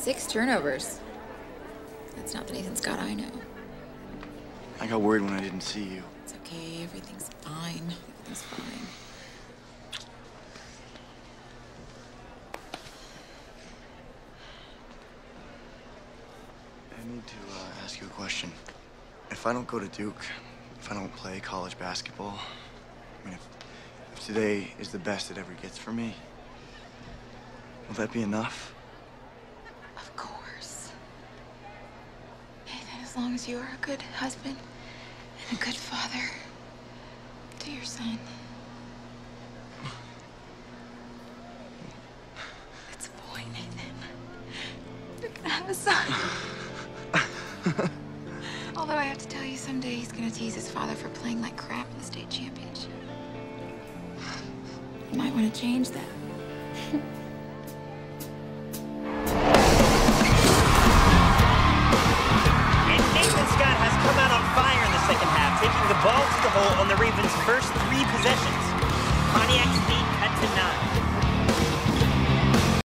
Six turnovers. That's not the Nathan Scott I know. I got worried when I didn't see you. It's okay. Everything's fine. Everything's fine. I need to uh, ask you a question. If I don't go to Duke, if I don't play college basketball, I mean, if, if today is the best it ever gets for me, will that be enough? As long as you are a good husband and a good father to your son. It's a boy, Nathan. You're gonna have a son. Although I have to tell you, someday he's gonna tease his father for playing like crap in the state championship. You might want to change that. ball the hole on the Ravens' first three possessions. Pontiac's lead